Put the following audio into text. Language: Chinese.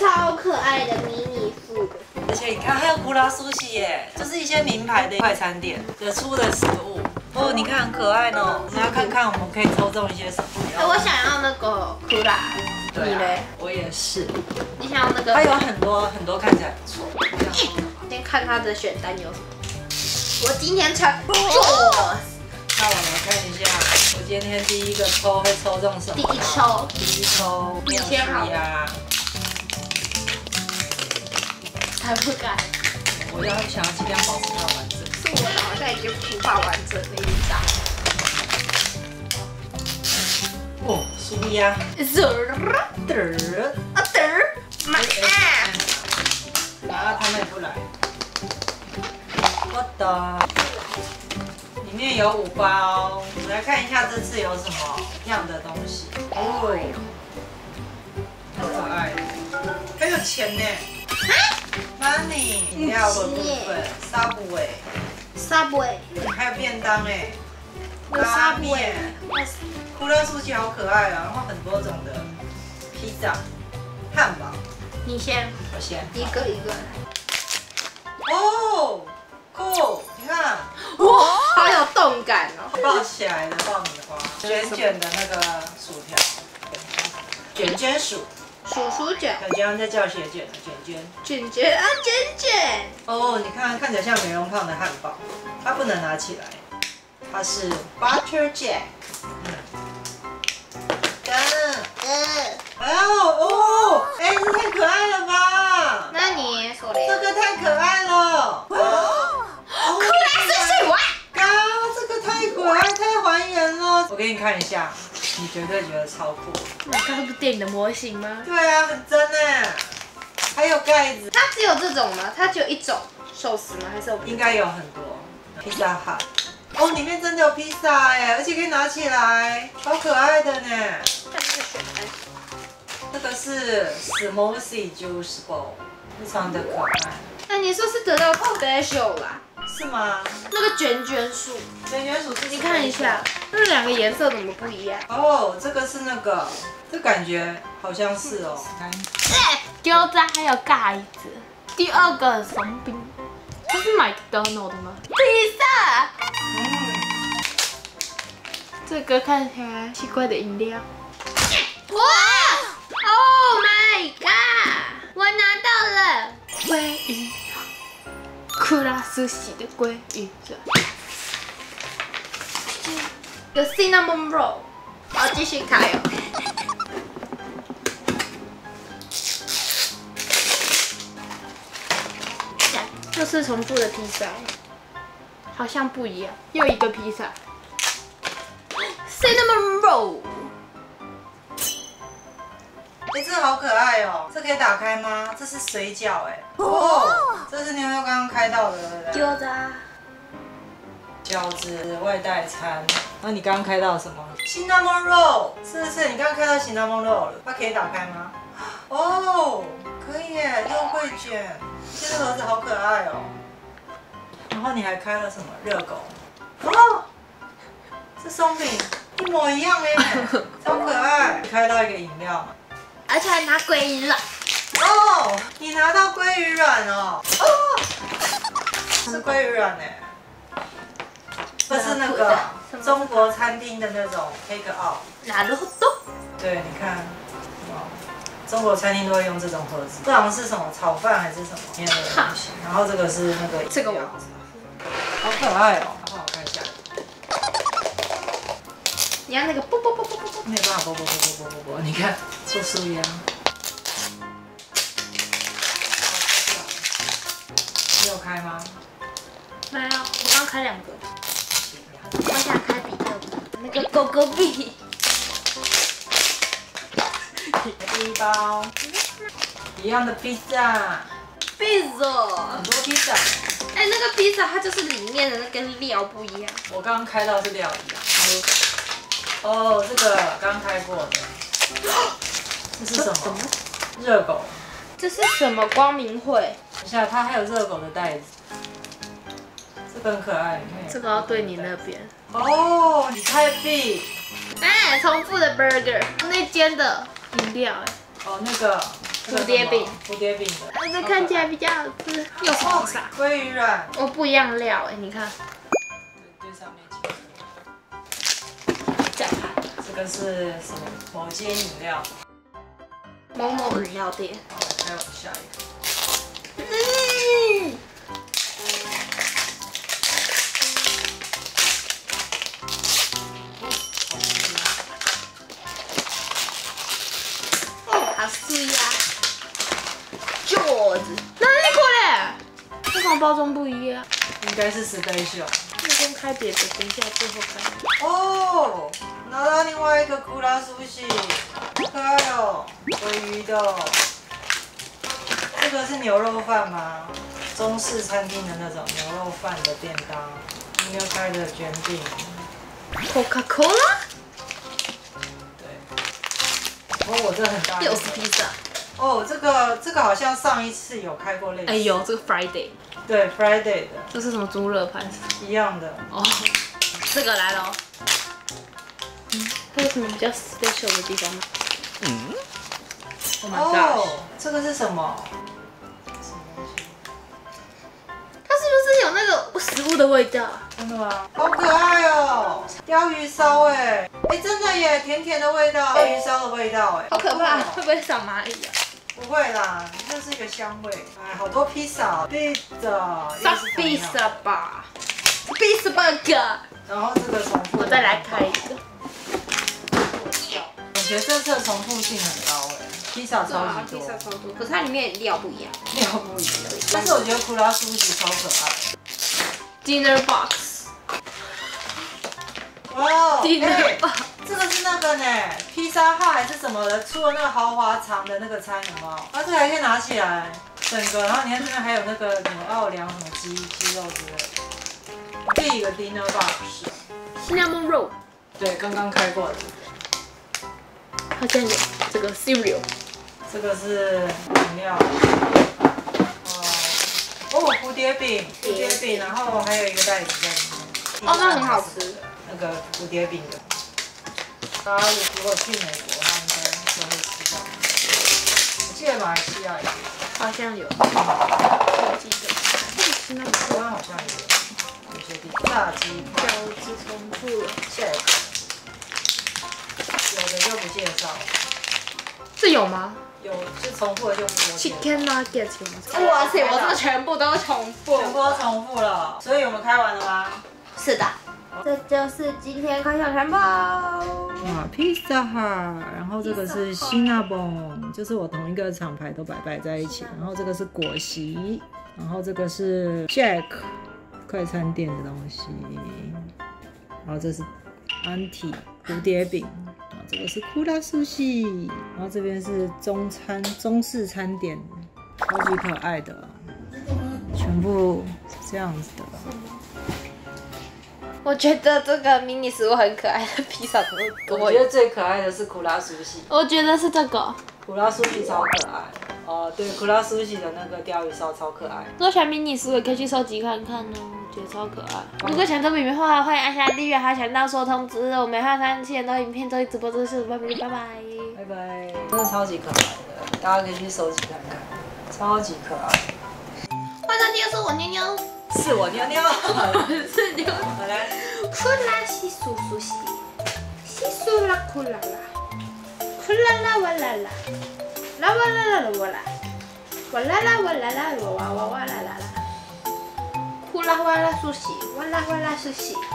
超可爱的迷你 food。而且你看，还有古拉苏西耶，就是一些名牌的快餐店的出的食物。哦，你看很可爱呢。我们要看看我们可以抽中一些什么。哎，我想要那个古拉。对、啊你嘞？我也是。你想要那个？它有很多很多看起来不错。先看它的选单有什么。我今天穿。那我来看一下，我今天第一个抽会抽中什么？第一抽，第一抽，你先好呀。才不敢！我要想要尽量保持它完整。是我的，好像已经无法完整那一张。哦，舒压。嘚儿啊嘚儿，妈啊！啊，他们不来。我的。里面有五包，我们来看一下这次有什么样的东西。哦，好可爱，还有钱呢。Money，饮料的部分，Subway，Subway，还有便当哎，拉面，酷乐酥鸡好可爱啊，然后很多种的披萨、汉堡。你先，我先，一个一个。哦，酷，你看，哇，好有动感哦，抱起来的爆米花，卷卷的那个薯条，卷卷薯。薯薯卷，小娟在叫写卷卷卷卷卷啊卷卷哦，你看看起来像美容胖的汉堡，它不能拿起来，它是 butter jack。嗯嗯，哎呦哦，哎，这太可爱了吧？那你说的这个太可爱了。哦，酷拉斯水娃，啊，这个太可爱，太还原了。我给你看一下。你绝对觉得超酷！那刚刚不电影的模型吗？对啊，很真呢。还有盖子。它只有这种吗？它只有一种寿司吗？还是有？应该有很多。披萨哈。哦，里面真的有披萨哎，而且可以拿起来，好可爱的呢。看这个选单。这个是 Smoothie Juice Bowl，非常的可爱。那你说是得到 special 啦？是吗？那个卷卷鼠，卷卷薯，你看一下，这两个颜色怎么不一样？哦，这个是那个，这感觉好像是哦。餃子还有盖子。第二个松饼，这是麦当劳的吗？披萨。嗯。这个看起来奇怪的饮料。哇！Oh my god！我拿到了鲑鱼。库拉斯喜的鲑鱼卷，有 cinnamon roll，好继续开哦。又是重复的披萨，好像不一样。又一个披萨，cinnamon roll。哎，这好可爱哦！这可以打开吗？这是水饺哎。哦，这是妞妞刚刚开到的，饺子。饺子外带餐。那你刚刚开到什么？Cinnamon roll，是不是？你刚刚开到 Cinnamon roll 了。它可以打开吗？哦，可以耶，肉桂卷。这个盒子好可爱哦。然后你还开了什么？热狗。哦，是松饼，一模一样哎，超可爱。开到一个饮料。而且还拿鲑鱼卵哦，你拿到鲑鱼卵哦，哦，是鲑鱼卵呢，这是那个中国餐厅的那种 take out，拿了好多，对，你看，中国餐厅都会用这种盒子，这好像是什么炒饭还是什么面的东西，然后这个是那个这个样子，好可爱哦，好好看一下，你要那个啵啵啵啵啵啵，没有办法啵啵啵啵啵啵啵，你看。做素颜。你有开吗？没有，我刚开两个。我想开比特币，那个狗狗币。第一包，一样的披萨。披萨。很多披萨。哎，那个披萨它就是里面的那个料不一样。我刚刚开到是料一样。哦，这个刚开过的。这是什么？热狗。这是什么？光明会。等下，它还有热狗的袋子。这个很可爱，这个要对你那边。哦，你太 B。哎，重复的 burger，那间的饮料哎，哦，那个蝴蝶饼，蝴蝶饼的，但是看起来比较好吃，又好吃。鲑鱼卵，哦，不一样料哎，你看。对，上面这个是什么？某间饮料，某某饮料店。好，还有下一个。包装不一样，应该是 special。先开别的，等一下最后开。哦，拿到另外一个库拉苏西，好可爱哦，鲑鱼的。这个是牛肉饭吗？中式餐厅的那种牛肉饭的便当。没有开的卷饼。Coca-Cola。对。哦，我这很大。又是披萨。哦，这个这个好像上一次有开过类似。哎呦，这个 Friday。对，Friday 的。这是什么猪肉盘？一样的。哦，这个来了。嗯，它有什么比较 special 的地方吗？嗯。Oh my god！这个是什么？什么东西？它是不是有那个食物的味道？真的吗？好可爱哦！鲷鱼烧哎，哎，真的耶，甜甜的味道，鲷鱼烧的味道哎，好可怕，会不会长蚂蚁啊？不会啦，这是一个香味。哎，好多披萨，披萨，萨吧，披萨 burger。然后这个重复，我再来开一个。我觉得这次重复性很高哎，披萨超级多，披萨超多，可是它里面料不一样，料不一样。但是我觉得库拉苏西超可爱。Dinner box。哇，Dinner box。这个是那个呢，披萨号还是什么的，出了那个豪华长的那个餐，有没有？啊，这个还可以拿起来，整个。然后你看这边还有那个什么奥良什么鸡鸡肉之类的。第一个 dinner box，新加坡肉，对，刚刚开过的。好像有这个 cereal，这个是饮料。哦，哦蝴蝶饼，蝴蝶饼，然后还有一个袋子在里面。哦，那很好吃，那个蝴蝶饼的。大家如果去美国，他应该就会吃到。我记得马来西亚有，好像有。我记得。台湾好像有，有些地方。炸鸡饺子重复了。介绍。这有吗？有，就重复的就不多。Chicken nuggets 有吗？哇塞，我这全部都重复。全部都重复了。所以我们开完了吗？是的。这就是今天开箱全部。哇，披萨哈，然后这个是新纳蹦，就是我同一个厂牌都摆摆在一起。然后这个是果昔，然后这个是 Jack 快餐店的东西。然后这是安体蝴蝶饼，这个是库拉苏西，然后这边是中餐中式餐点，超级可爱的，全部是这样子的。我觉得这个迷你食物很可爱的 披萨多多。我觉得最可爱的是库拉苏西。我觉得是这个。库拉苏西超可爱。哦，对，库拉苏西的那个鲷鱼烧超可爱。如果喜欢迷你食物，也可以去收集看看哦，我觉得超可爱。如果想做米面的话，欢迎按下订阅，还想到说通知。我每画三期很多影片周一直播，这是拜拜拜拜拜拜。真的超级可爱的，大家可以去收集看看，超级可爱。欢迎收听，我是我妞妞。是我妞妞，是妞。好来，库拉西苏苏西，西苏拉库拉拉，库拉拉哇啦啦，啦哇啦啦啦哇啦，哇啦啦哇啦啦哇哇哇哇啦啦啦，呼啦哇啦苏西，哇啦哇啦苏西。